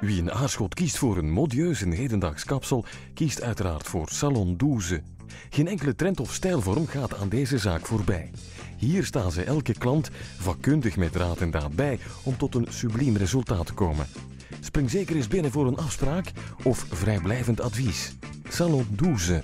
Wie een Aarschot kiest voor een modieuze en hedendaags kapsel, kiest uiteraard voor Salon Douze. Geen enkele trend of stijlvorm gaat aan deze zaak voorbij. Hier staan ze elke klant vakkundig met raad en daad bij om tot een subliem resultaat te komen. Spring zeker eens binnen voor een afspraak of vrijblijvend advies. Salon Douze.